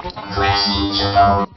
Classy Joe.